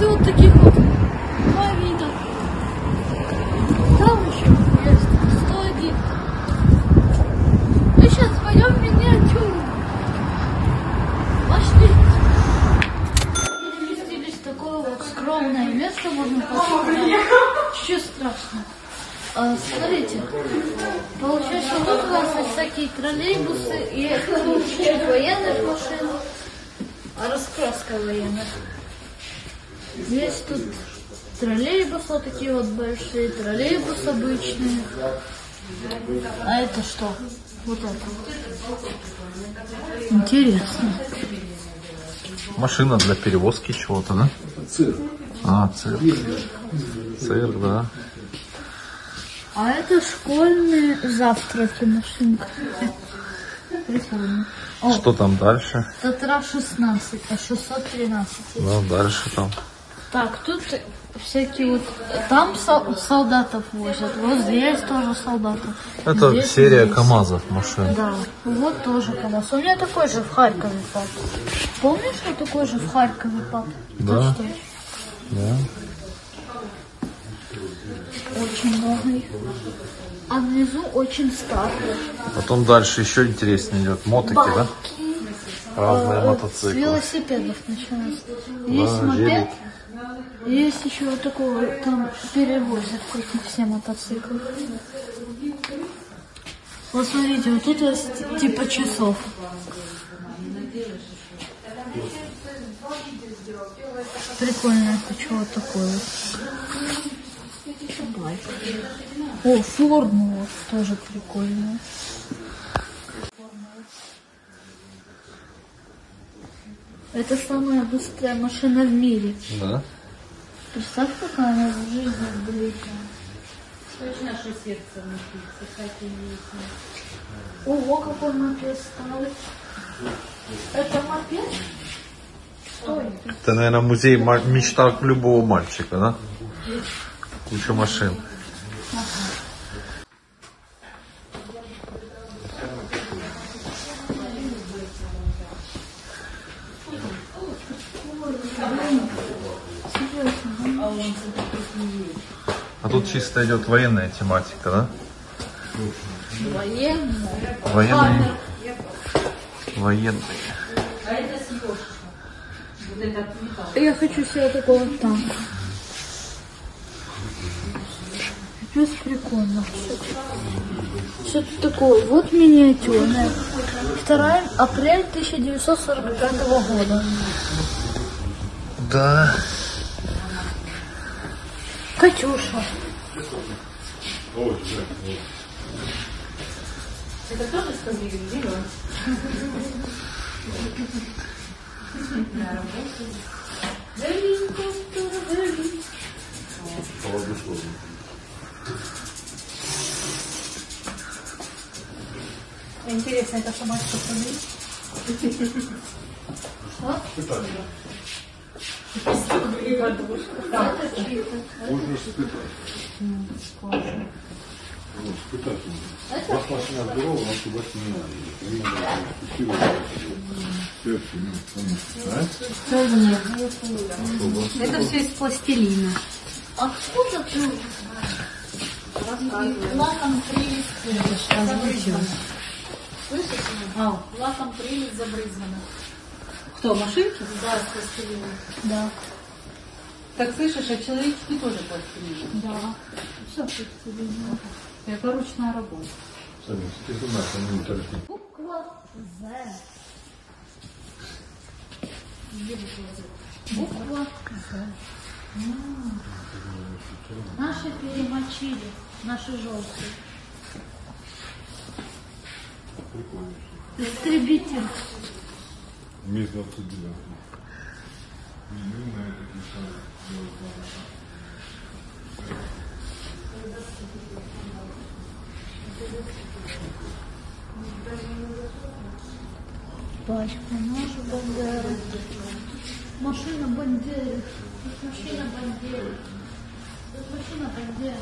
и вот таких вот два вида. Там еще есть 101. Мы сейчас пойдем в миниатюру. Пошли. Переместились в такое вот скромное место, можно посмотреть. Чуть страшно. А, смотрите, получается, вот у нас есть всякие троллейбусы и тут чуть-чуть военных машин, а раскраска военных. Есть тут троллейбус вот такие вот большие, троллейбус обычные. А это что? Вот это. Интересно. Машина для перевозки чего-то, да? Цирк. А, цирк. Цирк, да. А это школьные завтраки машинка. Прикольно. О, Что там дальше? Татра 16, а 613. Ну, дальше там. Так, тут всякие вот... Там сол- солдатов возят, вот здесь тоже солдатов. Это Здесь серия здесь. КАМАЗов машин. Да, вот тоже КамАЗ. У меня такой же в Харькове, пап. Помнишь, что такой же в Харькове, пап? Да. Да. очень много их. А внизу очень старые. Потом дальше еще интереснее идет. Мотики, да? Байки. Разные Э, С мотоциклы. велосипедов начинается. Есть Да, мопед, велик. Есть еще вот такого, там перевозят эти все мотоциклы. Вот смотрите, вот тут есть типа часов. Прикольно, это чего такое? Байк. О, формула тоже прикольная. Это самая быстрая машина в мире. Да. Представь, какая она в жизни длинная. Точно, что сердце напиться, как и есть. Ого, какой мопед старый. Это мопед? Стой. Это, наверное, музей мечта любого мальчика, да? Куча машин. А тут чисто идет военная тематика, да? Военная. Военные. Военные. А это съешь. Я хочу себе такого танка. Плюс прикольно. Что-то такое. Вот миниатюрная. 2 апрель 1945 года. Да. Катюша. Это тоже сказали, зеленый. Интересно, это сама что Можно спитать. Вот, спитать. Вас машина здорова, вам туда не надо. Они надо. Сердце, ну, конечно. Это все из пластилина. Откуда ты? Лаком прилист. Слышишь? А, Лаком прилист забрызгано. кто, машинки? Да, с пластилина. Да, Так слышишь, а человечки тоже пластилин. да. Все пластилина. Это ручная работа. Сами, ты знаешь, они не тарифны. Буква З. Где буква З? Буква З. Наши перемочили, наши желтые. Прикольно. Истребитель. 29. Меню на это писали. Пачка, наша Бандера. Машина Бандеры. Тут машина Бандеры. Тут машина Бандеры.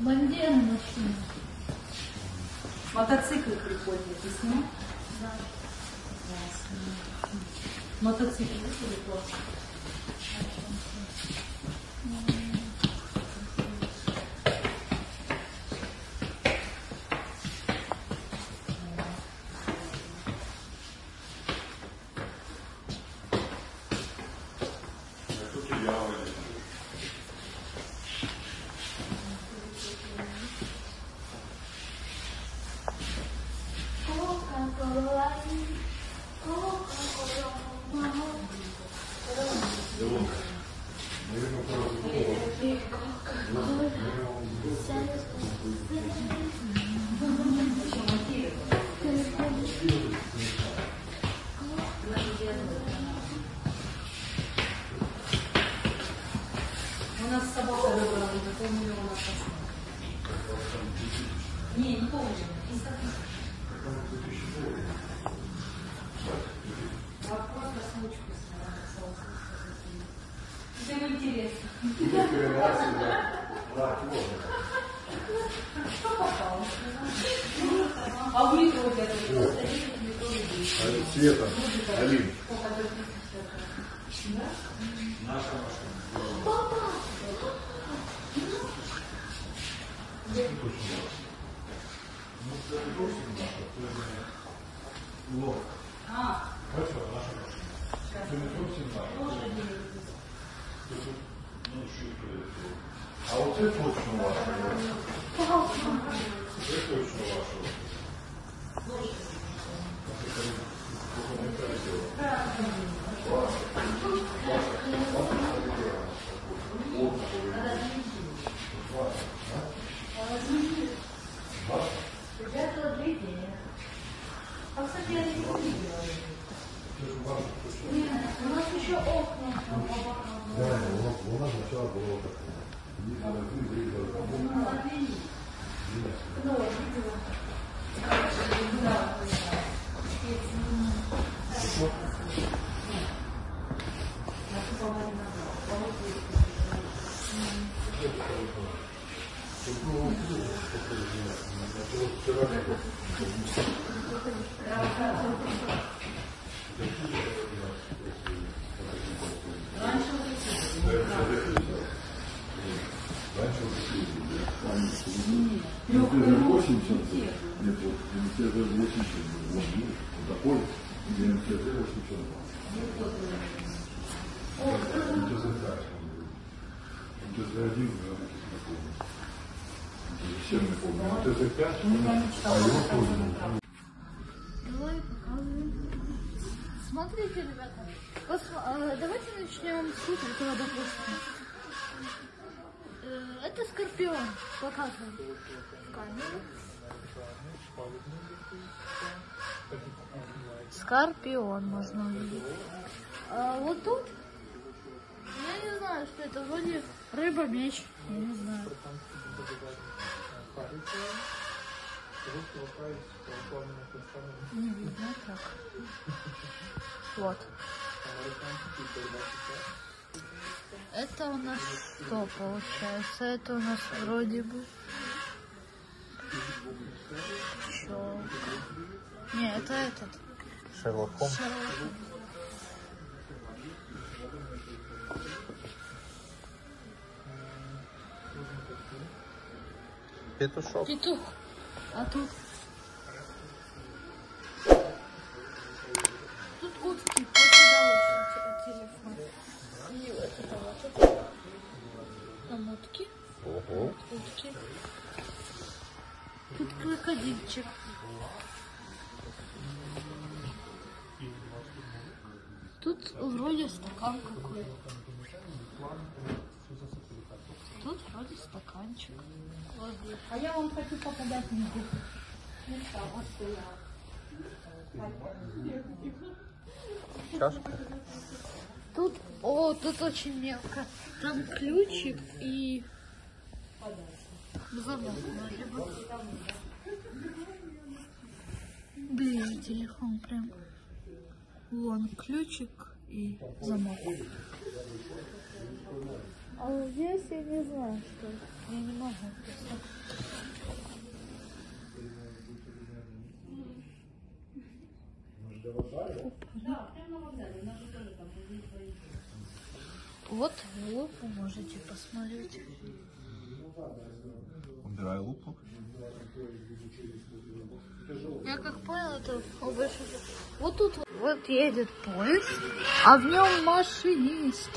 Бандера машина. Мотоциклы прикольные, ты снял? Да. Мотоциклы, видели классно? Всем интересно. А в метро где-то? Али- Света, Алин. А вот это точно ваше. Это точно ваше. У нас еще окна. Да, у нас, у нас сначала было вот такое. Здесь вот один, здесь вот один. Раньше вот такие были. Ну, ты же 80. Нет, вот МТЗ 80 был. Вот, видишь, вот такой, где МТЗ 82. МТЗ так. МТЗ 1, я не помню. МТЗ 7 не помню. МТЗ 5, а его тоже. Давай. Смотрите, ребята. посма- а, Давайте начнем с этого, допустим. Э, Это скорпион. Показываем. в камеру. Скорпион можно увидеть. А вот тут, я не знаю, что это, вроде рыба-меч, я не знаю. Не видно так. Вот. Это у нас что получается? Это у нас вроде бы... Щелк. Не, это этот. Шерлок Холмс. Шерлок. Петушок. Петух. А тут? Тут утки. Телефон. И вот это вот. Там утки. Ого. Утки. Тут крокодильчик. Тут вроде стакан какой-то. Тут вроде стаканчик. А я вам хочу показать видео. Чашка. Тут, о, тут очень мелко. Там ключик и замок. Ближе телефон прям. Вон ключик и замок. А вот здесь я не знаю, что. Я не могу писать. Вот лупу можете посмотреть. Убирай лупу. Я как понял, это больше... Вот тут вот, вот едет поезд, а в нем машинист.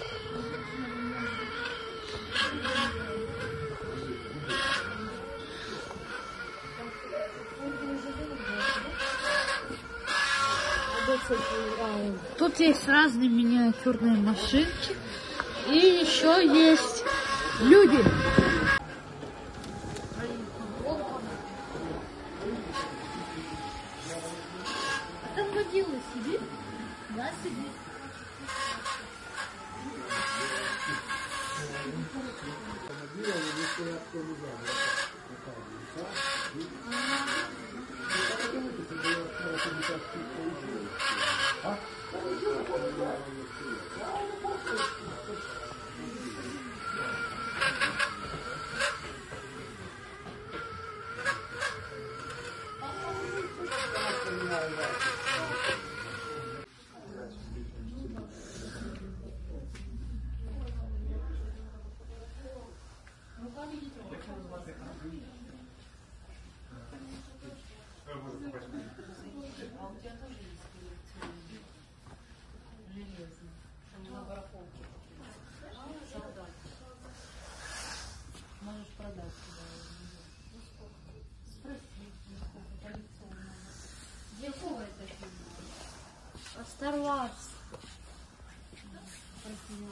Тут есть разные миниатюрные машинки. И еще есть люди.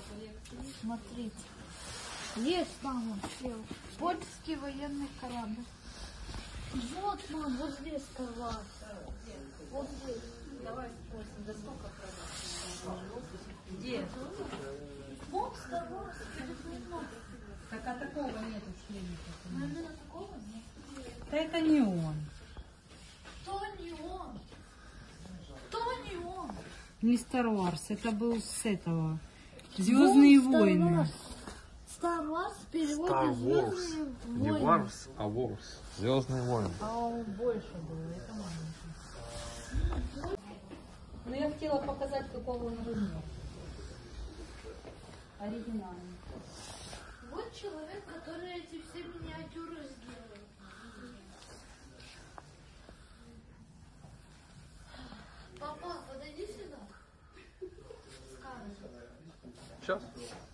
Коллекция. Смотрите. Есть, мама, слева. Польский военный корабль. Вот, мам, вот здесь Wars. Вот здесь. Давай спросим, за сколько? Где? Вот Wars. Так а такого нету в шлеме. Наверное, такого нет. Да это не он. Кто не он? Кто не он? Не Star Wars, это был с этого. Звездные Star войны. Wars. Star Wars в переводе Star Wars. «Звездные Не войны». Варс, а Ворс. Звездные войны. А он больше было, это маленький. Но я хотела показать, какого он размера. Оригинальный. Вот человек, который эти все миниатюры сделал. Папа, подойди сюда. Скажи. Сейчас.